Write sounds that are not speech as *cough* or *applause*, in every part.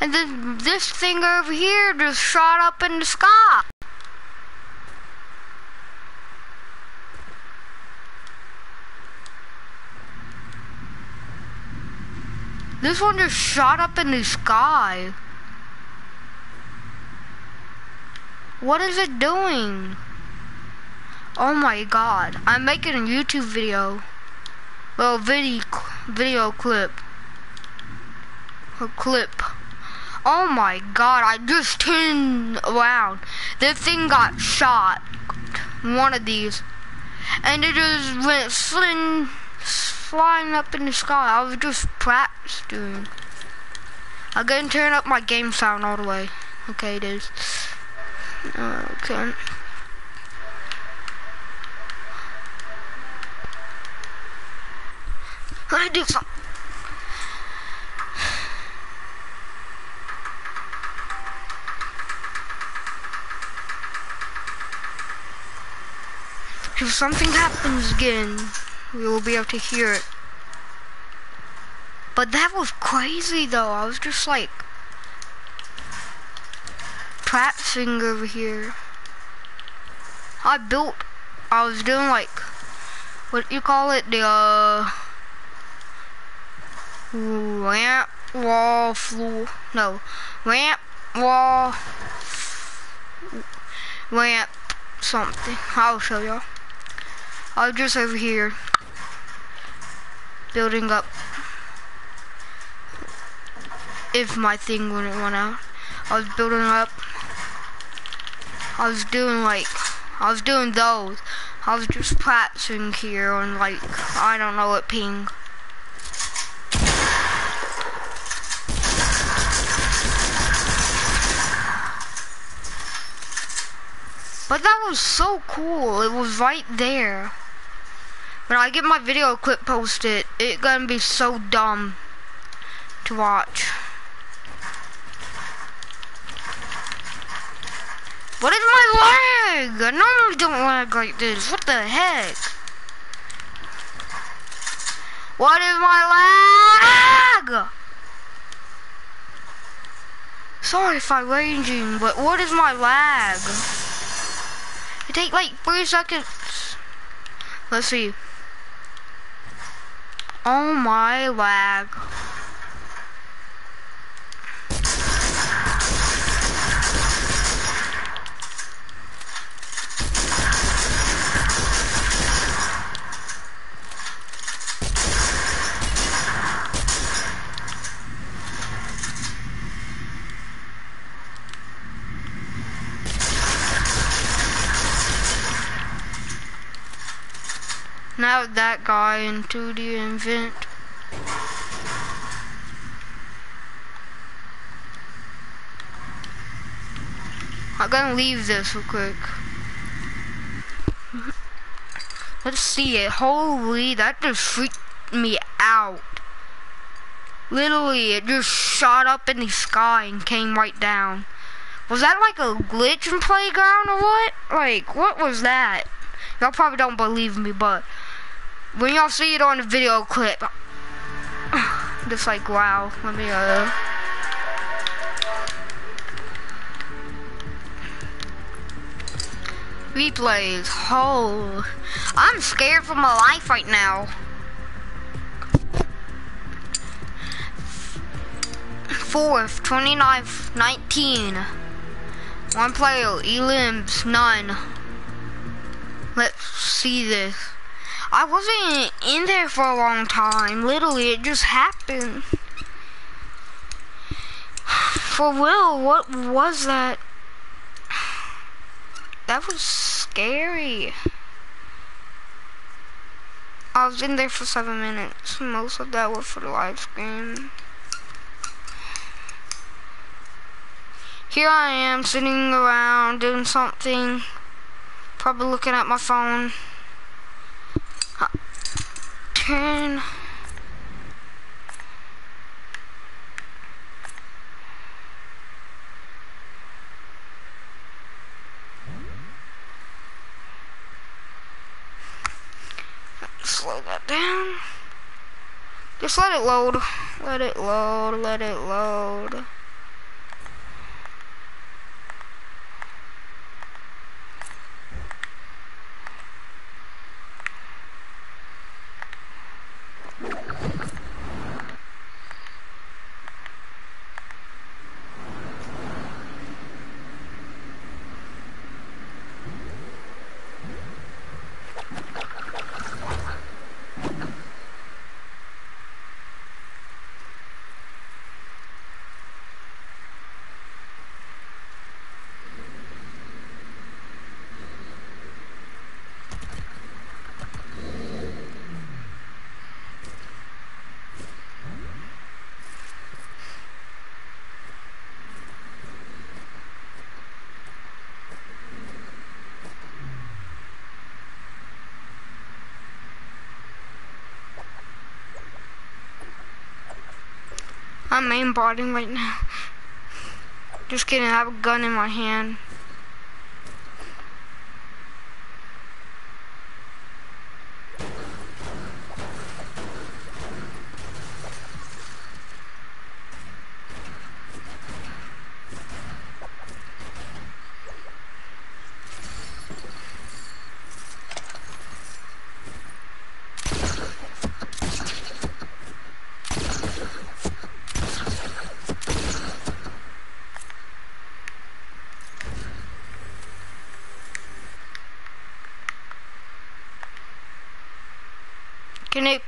And then this thing over here just shot up in the sky. This one just shot up in the sky. What is it doing? Oh my god. I'm making a YouTube video. Well, video, video clip. A clip. Oh my god, I just turned around. The thing got shot. One of these. And it just went flying, up in the sky. I was just practicing. I'm gonna turn up my game sound all the way. Okay, it is. Okay. Me do something. If something happens again, we will be able to hear it. But that was crazy though. I was just like practicing over here. I built, I was doing like, what you call it, the uh, ramp wall floor, no, ramp wall, ramp something. I'll show y'all. I was just over here building up if my thing wouldn't run out. I was building up. I was doing like, I was doing those. I was just practicing here on like, I don't know what ping. But that was so cool. It was right there. When I get my video clip posted, it's gonna be so dumb to watch. What is my lag? I normally don't lag like this. What the heck? What is my lag? Sorry if I'm raging, but what is my lag? It take like three seconds. Let's see. Oh my lag. Now that guy into the invent. I'm gonna leave this real quick. Let's see it. Holy, that just freaked me out. Literally, it just shot up in the sky and came right down. Was that like a glitch in Playground or what? Like, what was that? Y'all probably don't believe me, but when y'all see it on the video clip, *sighs* just like, wow, let me, uh... Replays, oh, I'm scared for my life right now. Fourth, 29th, 19. One player, elims, none. Let's see this. I wasn't in there for a long time. Literally, it just happened. *sighs* For Will, what was that? That was scary. I was in there for seven minutes. Most of that was for the live stream. Here I am sitting around doing something. Probably looking at my phone. Turn. Slow that down. Just let it load. Let it load. Let it load. I'm main aimbotting right now. Just kidding, I have a gun in my hand.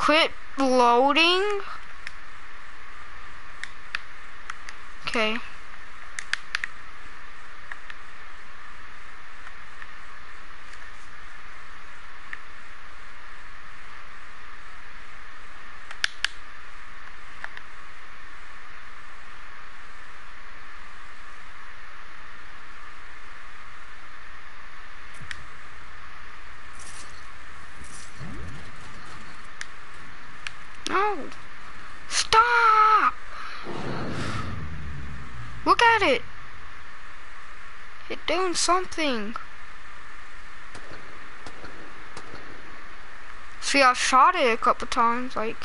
Quit loading? Okay. No. Stop! Look at it. It's doing something. See, I shot it a couple times, like...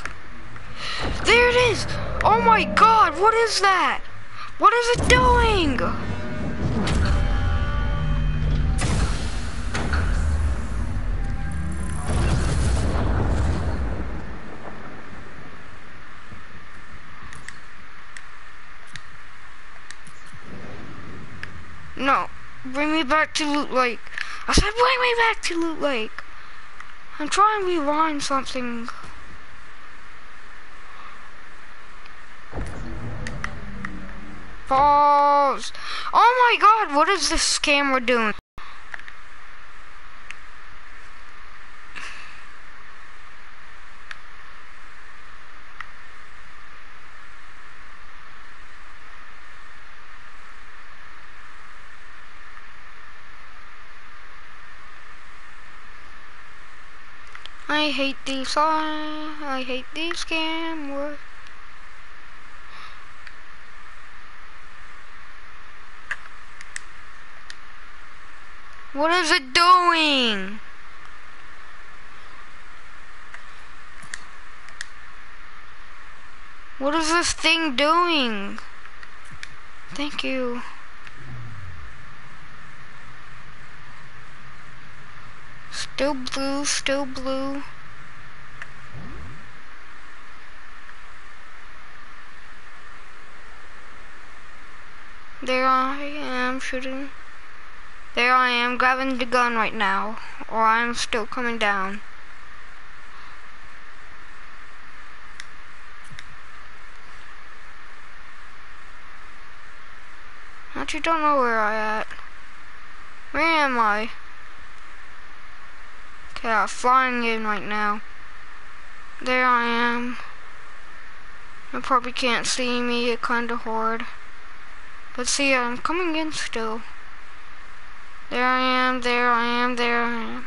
There it is! Oh my god, what is that? What is it doing? Bring me back to Loot Lake. I said bring me back to Loot Lake. I'm trying to rewind something. Pause. Oh my god, what is this camera doing? I hate these I, I hate these cameras. What is it doing? What is this thing doing? Thank you. Still blue, still blue. There I am shooting. There I am grabbing the gun right now, or I'm still coming down. Actually don't know where I at. Where am I? Okay, I'm flying in right now. There I am. You probably can't see me, it kinda hard. But see, I'm coming in still. There I am, there I am, there I am.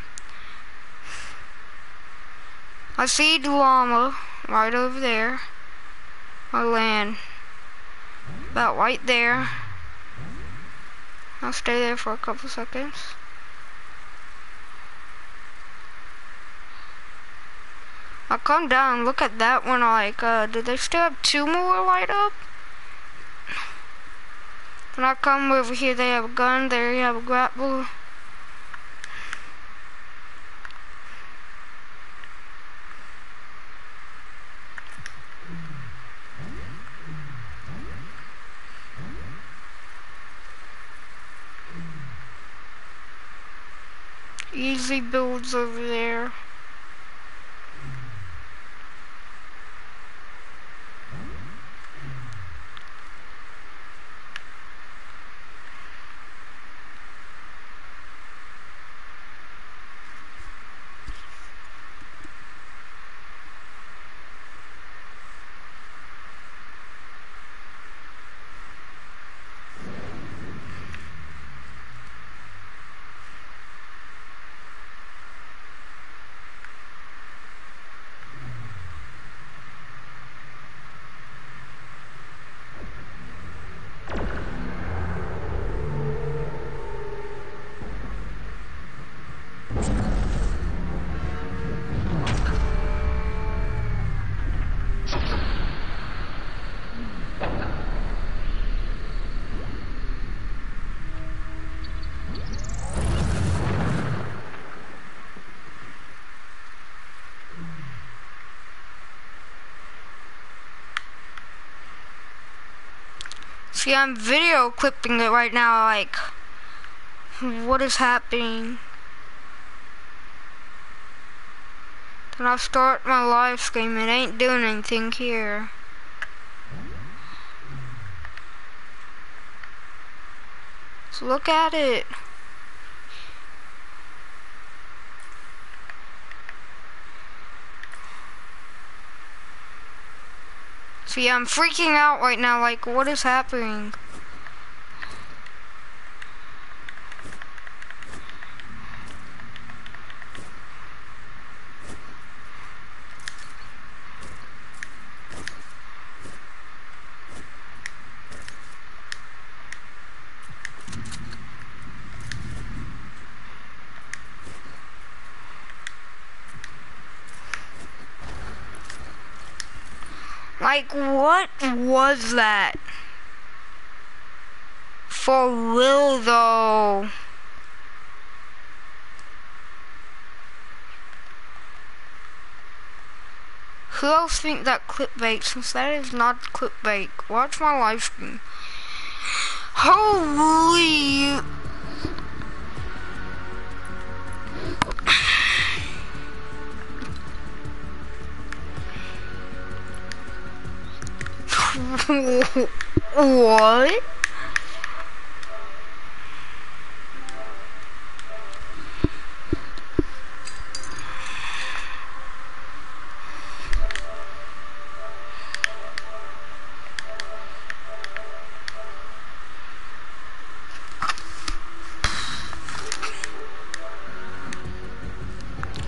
I see llama right over there. I land about right there. I'll stay there for a couple seconds. I'll come down, look at that one, like, uh, do they still have two more light up? When I come over here, they have a gun, there you have a grapple. Easy builds over there. See, I'm video clipping it right now, like, what is happening? Then I'll start my live stream, it ain't doing anything here. So look at it. See, I'm freaking out right now, like, what is happening? Like, what was that? For real, though. Who else think that clickbait? Since that is not clickbait, watch my live stream. Holy what?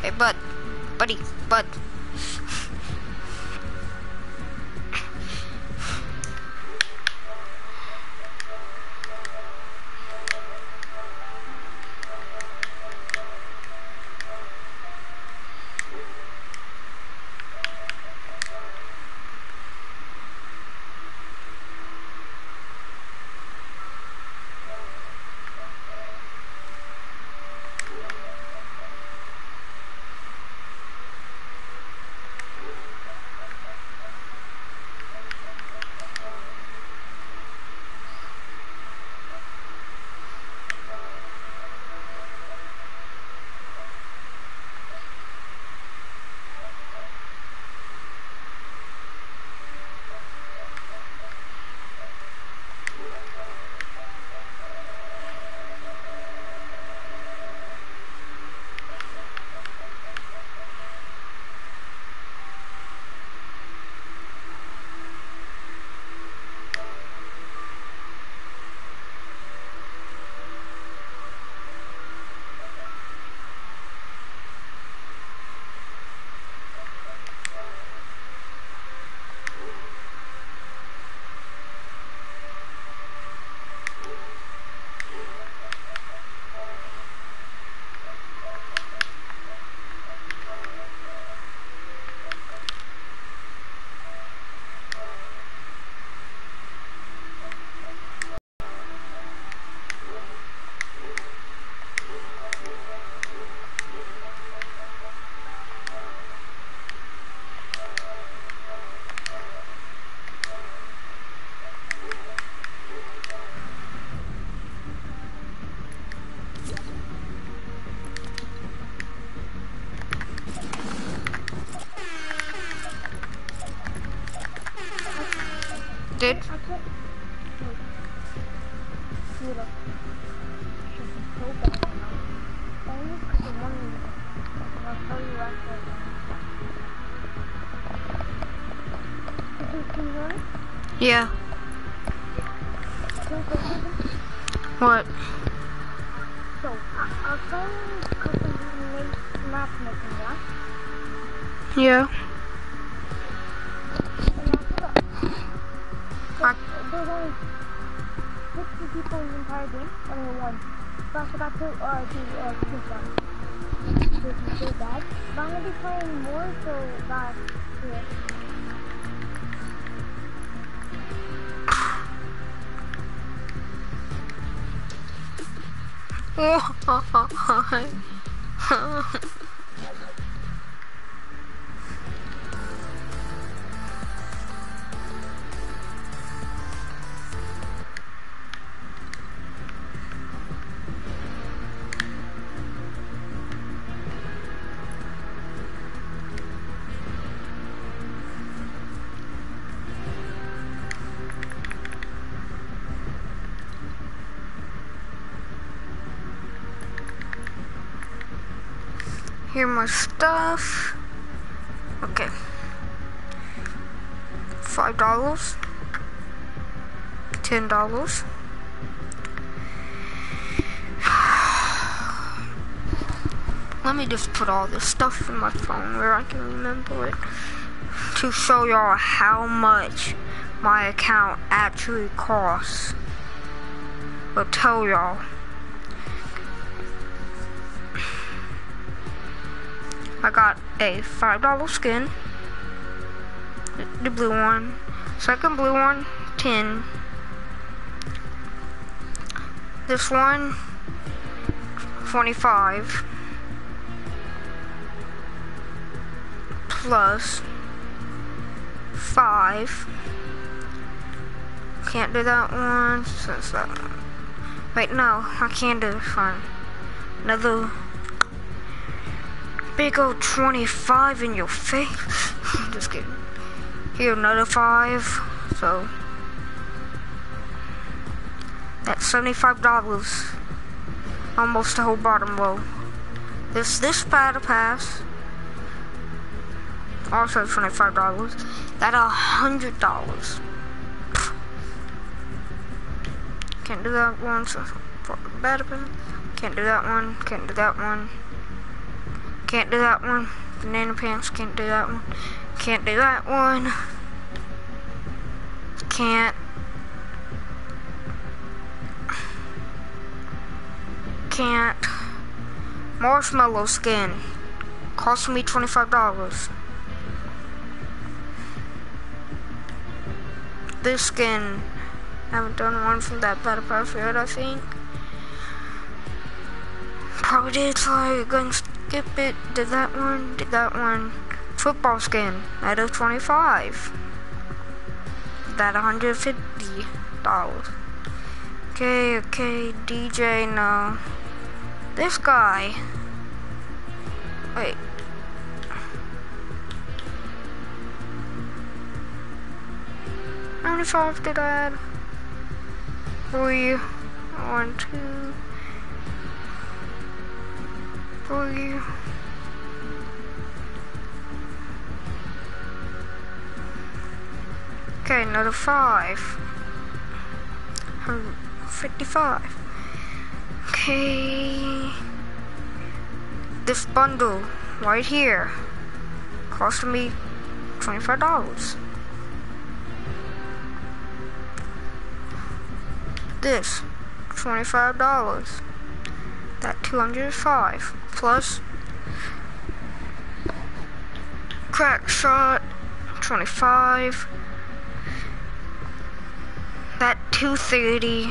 Hey, bud, buddy, bud. Yeah. Can you say something? What? So, I, I was playing because of make matchmaking, yeah? Yeah. And after that, I- there's only 60 people in the entire game, only one. So I forgot to, uh, do, uh. This is so bad. But I'm gonna be playing more, so that, yeah. 哇哈哈哈哈 Here my stuff. Okay. Five dollars. Ten dollars. *sighs* Let me just put all this stuff in my phone where I can remember it to show y'all how much my account actually costs. I'll tell y'all. I got a $5 skin, the blue one, second blue one, 10. This one, 25. Plus 5. Can't do that one since that one. Wait, no, I can do this one. Another big old 25 in your face. *laughs* Just kidding. Here, another 5. So, that's $75. Almost the whole bottom row. This, this battle pass. Also $25. That $100. Can't do that one, so battle pass. Can't do that one, can't do that one. Can't do that one. Banana pants, can't do that one. Can't do that one. Can't. Can't. Marshmello skin. Cost me $25. This skin. I Haven't done one from that Battle yet, I think. Probably so I'm gonna skip it. Did that one, did that one. Football skin, out of 25. That $150. Okay, okay, DJ, no. This guy. Wait. How many fives did I add? Three, one, two, three. Okay, another five. 55. Okay. This bundle right here cost me $25. This $25. That 205 plus. Crack shot 25 that 230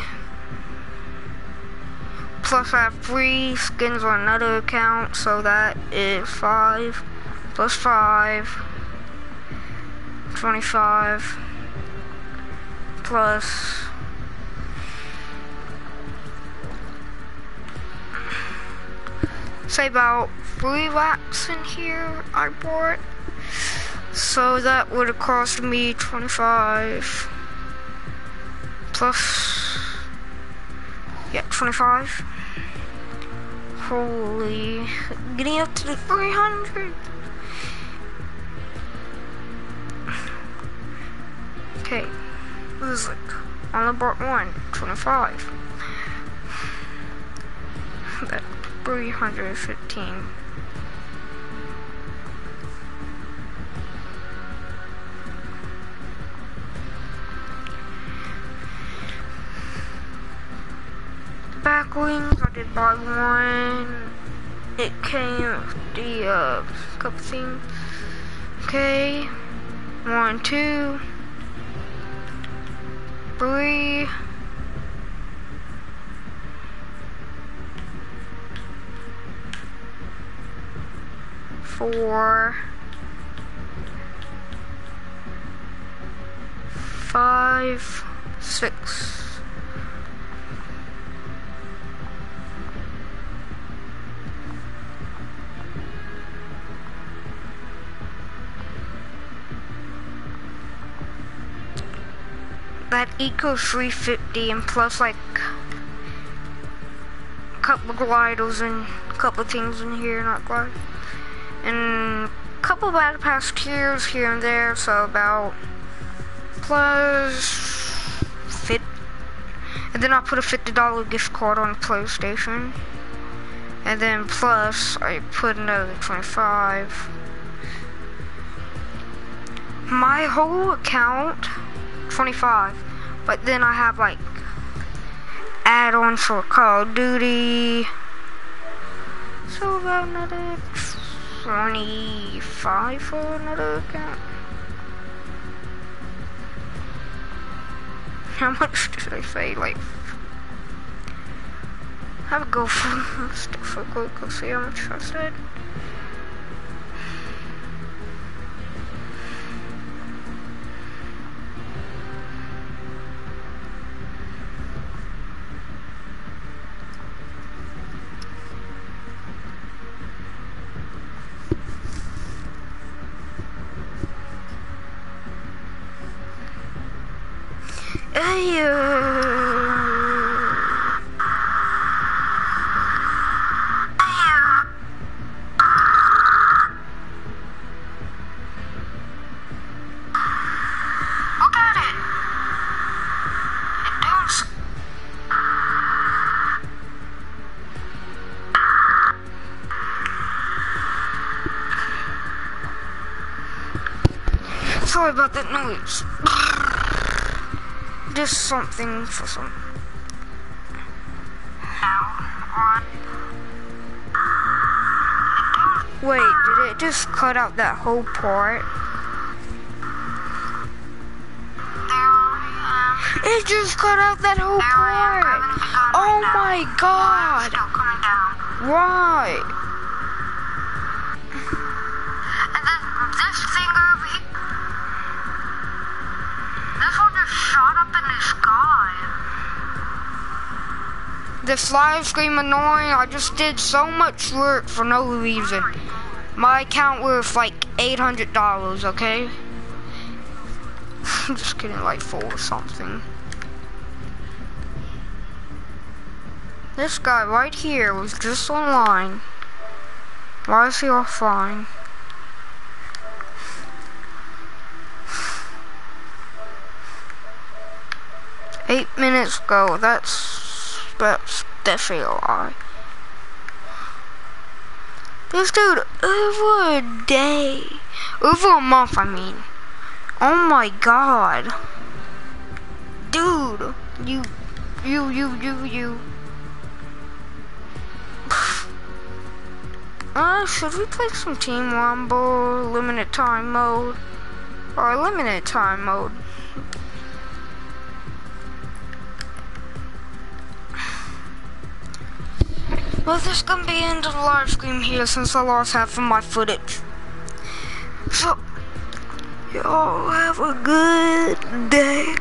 plus I have free skins on another account so that is 5 plus 5 25 plus say about three laps in here I bought. So that would have cost me 25 plus yeah 25 holy getting up to the 300 okay lose it only bought one 25 315 back wings. I did buy one. It came the uh, couple things. Okay, one, two, three. Four, five, six. that equals 350 and plus like a couple of gliders and a couple of things in here, not glide. And a couple battle pass tiers here and there, so about plus fit. And then I put a $50 gift card on PlayStation. And then plus I put another 25. My whole account 25. But then I have like add-ons for Call of Duty. So about another 25 for another account. *laughs* How much did I say? Like, have a go *laughs* for stuff real quick. Go see how much I said. Sorry about that noise. Just something for some. Wait, did it just cut out that whole part? It just cut out that whole part. Oh my god. Right. This live stream annoying. I just did so much work for no reason. My account worth like $800, okay? I'm *laughs* just kidding, like four or something. This guy right here was just online. Why is he offline? Eight minutes ago, that's, that's definitely a lie. This dude, over a day, over a month, I mean. Oh my god. Dude, you, you, you, you, you. *sighs* Uh, should we play some Team Rumble, limited time mode? Or limited time mode? Well, this is gonna be the end of the live stream here since I lost half of my footage. So, y'all have a good day.